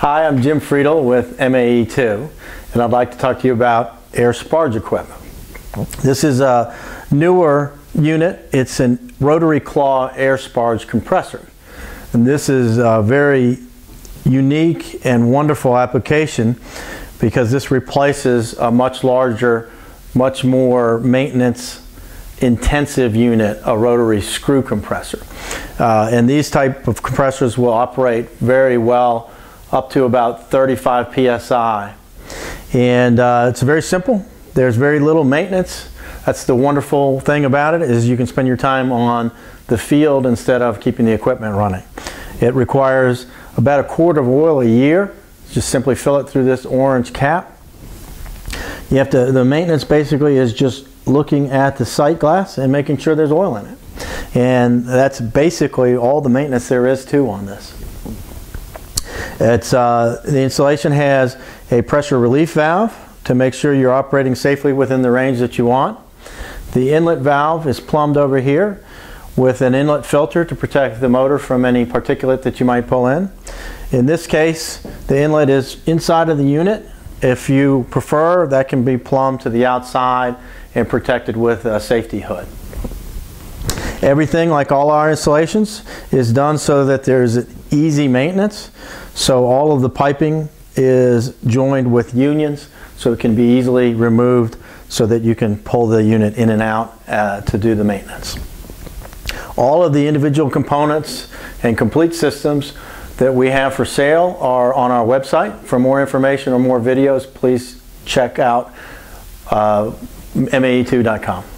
Hi, I'm Jim Friedel with MAE2, and I'd like to talk to you about air sparge equipment. This is a newer unit. It's a rotary claw air sparge compressor. And this is a very unique and wonderful application because this replaces a much larger, much more maintenance intensive unit, a rotary screw compressor. Uh, and these type of compressors will operate very well up to about 35 psi. And uh, it's very simple. There's very little maintenance. That's the wonderful thing about it is you can spend your time on the field instead of keeping the equipment running. It requires about a quart of oil a year. Just simply fill it through this orange cap. You have to, the maintenance basically is just looking at the sight glass and making sure there's oil in it. And that's basically all the maintenance there is to on this. It's, uh, the installation has a pressure relief valve to make sure you're operating safely within the range that you want. The inlet valve is plumbed over here with an inlet filter to protect the motor from any particulate that you might pull in. In this case, the inlet is inside of the unit. If you prefer, that can be plumbed to the outside and protected with a safety hood. Everything, like all our installations, is done so that there's easy maintenance. So all of the piping is joined with unions so it can be easily removed so that you can pull the unit in and out uh, to do the maintenance. All of the individual components and complete systems that we have for sale are on our website. For more information or more videos, please check out uh, mae2.com.